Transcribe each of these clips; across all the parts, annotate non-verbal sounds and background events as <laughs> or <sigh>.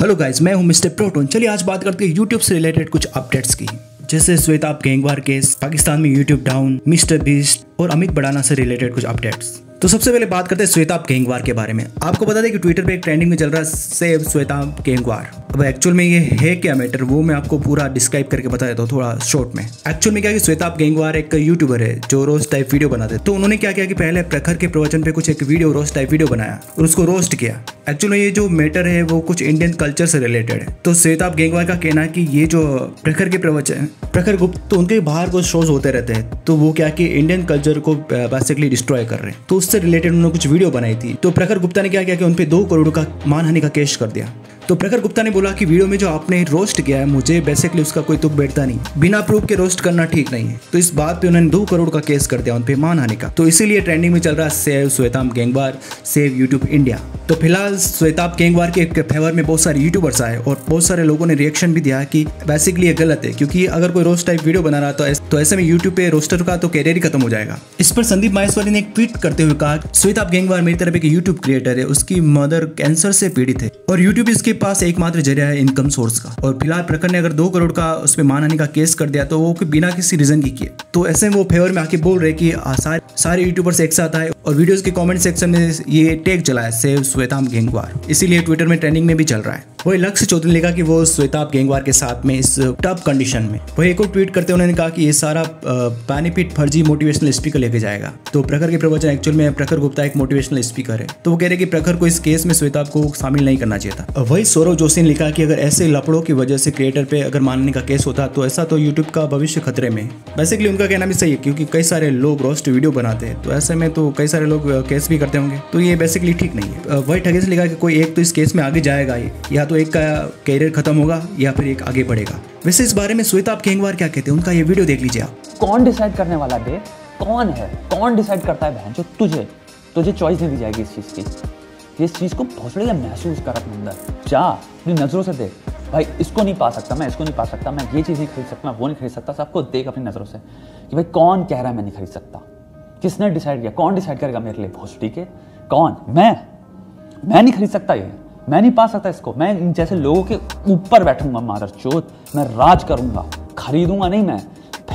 Hello guys मैं हूँ mister proton चलिए आज बात करते हैं यूट्यूब से रिलेटेड कुछ अपडेट्स की। जैसे श्वेताब गैंगवार केस पाकिस्तान में यूट्यूब डाउन मिस्टर बीस्ट और अमित बड़ाना से रिलेटेड कुछ अपडेट्स तो सबसे पहले बात करते हैं श्वेताब गेंगवार के बारे में। आपको बता दें कि ट्विटर पे एक ट्रेंडिंग में चल रहा है, सेव श्वेताब गेंगवार अब एक्चुअल में ये है क्या मैटर वो मैं आपको पूरा डिस्क्राइब करके बता देता हूँ थोड़ा शॉर्ट में। एक्चुअल में क्या कि श्वेताब गेंगवार एक यूट्यूबर है, जो रोज टाइप वीडियो बनाते तो उन्होंने क्या किया कि पहले प्रखर के प्रवचन पे कुछ एक वीडियो रोज टाइप वीडियो बनाया और उसको रोस्ट किया। एक्चुअली ये जो मैटर है, वो कुछ इंडियन कल्चर से रिलेटेड है। तो श्वेताब गेंगवार का कहना है कि ये जो प्रखर के प्रवचन प्रखर गुप्त तो उनके बाहर कुछ शोज़ होते रहते हैं। तो वो क्या कि इंडियन कल्चर को बेसिकली डिस्ट्रॉय कर रहे हैं। तो उससे रिलेटेड उन्होंने कुछ वीडियो बनाई थी। तो प्रखर गुप्ता ने क्या किया कि उन पर दो करोड़ का मानहानि का केस कर दिया। तो प्रखर गुप्ता ने बोला कि वीडियो में जो आपने रोस्ट किया है मुझे बेसिकली उसका कोई तुक बैठता नहीं। बिना प्रूफ के रोस्ट करना ठीक नहीं है। तो इस बात पे उन्होंने दो करोड़ का केस कर दिया उन पे मानहानि का। तो इसीलिए ट्रेंडिंग में चल रहा है save Shwetabh Gangwar save YouTube India तो फ़िलहाल श्वेताब गेंगवार के फेवर में बहुत सारे यूट्यूबर्स आए और बहुत सारे लोगों ने रिएक्शन भी दिया कि बेसिकली ये गलत है क्योंकि अगर कोई रोस्ट टाइप वीडियो बना रहा तो, तो ऐसे में यूट्यूब पे रोस्टर का तो कैरियर ही खत्म हो जाएगा। इस पर संदीप माहेश्वरी ने एक ट्वीट करते हुए कहा श्वेताब गेंगवार मेरी तरफ़ एक यूट्यूब क्रिएटर है उसकी मदर कैंसर से पीड़ित है और यूट्यूब इसके पास एकमात्र ज़रिया है इनकम सोर्स का। और फ़िलहाल प्रखंड ने अगर दो करोड़ का उसमें पर मानहानि का केस कर दिया तो वो बिना किसी रीजन की किए। तो ऐसे में वो फेवर में आके बोल रहे की सारे सारे यूट्यूबर्स एक साथ आए और वीडियोस के कमेंट सेक्शन में ये टेक चला है, सेव श्वेताम गेंगवार। इसीलिए ट्विटर में ट्रेंडिंग में भी चल रहा है। वही लक्ष्य चौधरी ने लिखा कि वो श्वेताब गेंगवार के साथ में इस टफ कंडीशन में। वही एक और ट्वीट करते उन्होंने कहा कि ये सारा बेनिफिट फर्जी मोटिवेशनल स्पीकर लेके जाएगा। तो प्रखर के प्रवचन एक्चुअल में प्रखर गुप्ता एक मोटिवेशनल स्पीकर है। तो वो कह रहे कि प्रखर को इस केस में श्वेताब को शामिल नहीं करना चाहिए था। वही सौरभ जोशी ने लिखा कि अगर ऐसे लपड़ों की वजह से क्रिएटर पे अगर मानने का केस होता तो ऐसा तो यूट्यूब का भविष्य खतरे में। बेसिकली उनका कहना भी सही है, क्योंकि कई सारे लोग रोस्ट वीडियो बनाते हैं तो ऐसे में तो कई सारे लोग केस भी करते होंगे। तो ये बेसिकली ठीक नहीं है। वही ठगे से लिखा कि कोई एक तो इस केस में आगे जाएगा ही, या तो एक का कैरियर खत्म होगा या फिर एक आगे बढ़ेगा। वैसे इस बारे में श्वेता, आप गेंगवार क्या कहते हैं? उनका ये वीडियो देख लीजिए आप। कौन डिसाइड करने वाला बे? कौन है? कौन डिसाइड करता है बहन? जो तुझे तुझे चॉइस नहीं दी जाएगी इस चीज़ की। इस चीज़ को भोसड़े महसूस कर अपने अंदर। जा, अपनी नज़रों से देख। भाई, इसको नहीं पा सकता मैं, इसको नहीं पा सकता मैं, ये चीज़ नहीं खरीद सकता मैं वो नहीं खरीद सकता, सबको देख अपनी नज़रों से। कि भाई, कौन कह रहा है मैं नहीं खरीद सकता? किसने डिसाइड किया? कौन डिसाइड करेगा मेरे लिए भोसड़ी के? कौन? मैं? मैं नहीं खरीद सकता ये। मैं नहीं पा सकता इसको। मैं जैसे लोगों के ऊपर बैठूँगा मादर चोत मैं राज करूँगा। खरीदूँगा नहीं मैं।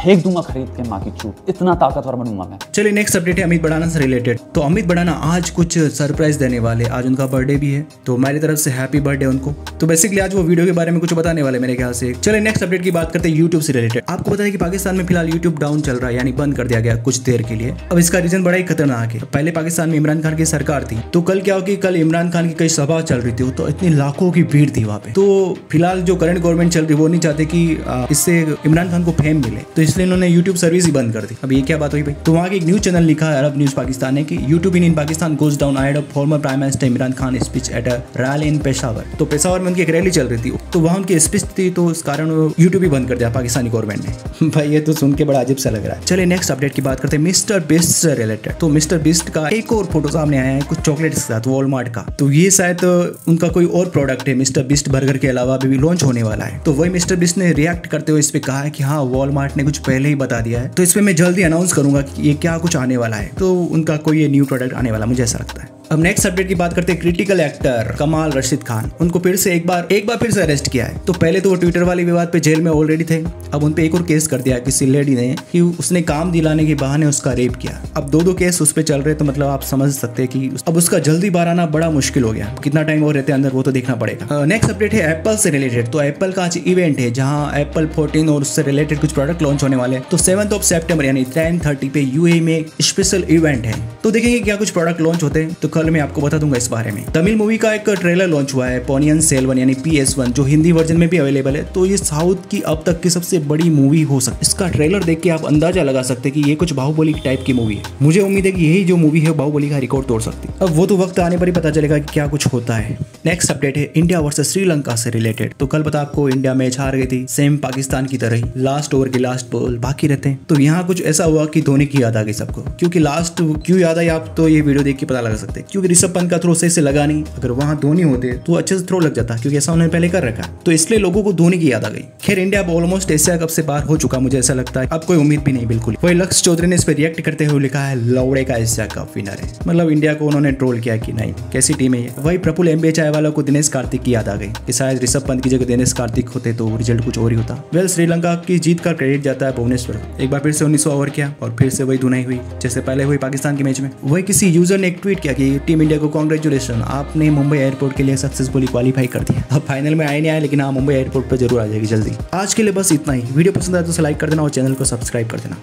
फेंक दूँगा खरीद के माँ की चूत इतना ताकतवर बनूँगा मैं। चलिए नेक्स्ट अपडेट है अमित बड़ाना से रिलेटेड तो अमित बड़ाना आज कुछ सरप्राइज़ देने वाले। आज उनका बर्थडे भी है। तो मेरी तरफ़ से हैप्पी बर्थडे उनको। तो बेसिकली आज वो वीडियो के बारे में कुछ बताने वाले मेरे ख्याल से। चलिए नेक्स्ट अपडेट की बात करते हैं यूट्यूब से रिलेटेड आपको है कि पाकिस्तान में फ़िलहाल यूट्यूब डाउन चल रहा है, यानी बंद कर दिया गया कुछ देर के लिए। अब इसका रीजन बड़ा ही खतरनाक है। पहले पाकिस्तान में इमरान खान की सरकार थी। तो कल क्या हो कि कल इमरान खान की कई सभा चल रही थी। तो इतनी लाखों की भीड़ थी वहाँ पे। तो फ़िलहाल जो करंट गवर्नमेंट चल रही वो नहीं चाहते कि इससे इमरान खान को फेम मिले। तो इसलिए इन्होंने यूट्यूब सर्विस ही बंद कर दी। अब ये क्या बात हुई भाई? तो वहाँ की एक न्यूज़ चैनल लिखा है अरब न्यूज़ पाकिस्तान ने कि YouTube in Pakistan goes down ahead of former prime minister Imran Khan speech at a rally in Peshawar तो पेशावर में उनकी एक रैली चल रही थी। तो वहाँ उनकी स्पीच थी तो उस कारण यूट्यूब ही बंद कर दिया पाकिस्तानी गवर्नमेंट ने। <laughs> भाई ये तो सुन के बड़ा अजीब सा लग रहा है। चलिए नेक्स्ट अपडेट की बात करते हैं। मिस्टर बिस्ट से रिलेटेड तो मिस्टर बिस्ट का एक और फ़ोटो सामने आया है कुछ चॉकलेट के साथ वॉलमार्ट का। तो ये शायद उनका कोई और प्रोडक्ट है मिस्टर बिस्ट बर्गर के अलावा भी लॉन्च होने वाला है। तो वही मिस्टर बिस्ट ने रिएक्ट करते हुए इस पे कहा है कि हाँ वॉलमार्ट ने कुछ पहले ही बता दिया है। तो इसमें मैं जल्दी अनाउंस करूँगा कि ये क्या कुछ आने वाला है। तो उनका कोई ये न्यू प्रोडक्ट आने वाला मुझे ऐसा लगता है। अब नेक्स्ट अपडेट की बात करते हैं क्रिटिकल एक्टर कमाल रशीद खान। उनको फिर से एक बार एक बार फिर से अरेस्ट किया है। तो पहले तो वो ट्विटर वाले विवाद पे जेल में ऑलरेडी थे। अब उन पे एक और केस कर दिया किसी लेडी ने कि उसने काम दिलाने के बहाने उसका रेप किया। अब दो दो केस उस पर चल रहे तो मतलब आप समझ सकते हैं कि अब उसका जल्दी बाहर आना बड़ा मुश्किल हो गया। कितना टाइम और रहते अंदर, वो तो देखना पड़ेगा। नेक्स्ट अपडेट है एप्पल से रिलेटेड तो एप्पल का आज इवेंट है, जहाँ एप्पल फोर्टीन और उससे रिलेटेड कुछ प्रोडक्ट लॉन्च होने वाले तो सेवन ऑफ़ सेप्टेम्बर यानी टेन थर्टी पे यूए में स्पेशल इवेंट है। तो देखेंगे क्या कुछ प्रोडक्ट लॉन्च होते हैं। तो कल मैं आपको बता दूँगा इस बारे में। तमिल मूवी का एक ट्रेलर लॉन्च हुआ है पोनियन सेलवन यानी पी एस वन जो हिंदी वर्जन में भी अवेलेबल है। तो ये साउथ की अब तक की सबसे बड़ी मूवी हो सकती है। इसका ट्रेलर देख के आप अंदाज़ा लगा सकते हैं कि ये कुछ बाहुबली टाइप की मूवी है। मुझे उम्मीद है कि यही जो मूवी है बाहुबली का रिकॉर्ड तोड़ सकती है। अब वो तो वक्त आने पर ही पता चलेगा कि क्या कुछ होता है। नेक्स्ट अपडेट है इंडिया वर्सेस श्रीलंका से रिलेटेड तो कल पता आपको इंडिया मैच हार गई थी सेम पाकिस्तान की तरह ही। लास्ट ओवर के लास्ट बॉल बाकी रहते हैं। तो यहाँ कुछ ऐसा हुआ कि धोनी की याद आ गई सबको। क्योंकि लास्ट क्यों याद आई, आप तो ये वीडियो देख के पता लगा सकते क्योंकि ऋषभ पंत का थ्रो सही से लगा नहीं। अगर वहाँ धोनी होते तो अच्छे से थ्रो लग जाता, क्योंकि ऐसा उन्होंने पहले कर रखा। तो इसलिए लोगों को धोनी की याद आ गई। खैर, इंडिया अब ऑलमोस्ट एशिया कप से बाहर हो चुका, मुझे ऐसा लगता है। अब कोई उम्मीद भी नहीं, बिल्कुल। वही लक्ष्य चौधरी ने इस पर रिएक्ट करते हुए लिखा है, लौड़े का एशिया कप विनर है। मतलब इंडिया को उन्होंने ट्रोल किया कि नहीं, कैसी टीम है वही प्रफुल एम चाय वाला को दिनेश कार्तिक की याद आ गई, कि शायद ऋषभ पंत की जगह दिनेश कार्तिक होते तो रिज़ल्ट कुछ और ही होता। वेल, श्रीलंका की जीत का क्रेडिट जाता है भुवनेश्वर। एक बार फिर से उन्नीस ओवर किया, और फिर से वही धुनाई हुई, जैसे पहले हुई पाकिस्तान के मैच में। वही किसी यूज़र ने एक ट्वीट किया कि टीम इंडिया को कॉन्ग्रेचुलेसन आपने मुंबई एयरपोर्ट के लिए सक्सेसफुली क्वालिफाई कर दिया। अब फाइनल में आए नहीं आए, लेकिन हाँ मुंबई एयरपोर्ट पर ज़रूर आ जाएगी, जल्दी। आज के लिए बस इतना ही। वीडियो पसंद आए तो लाइक कर देना और चैनल को सब्सक्राइब कर देना।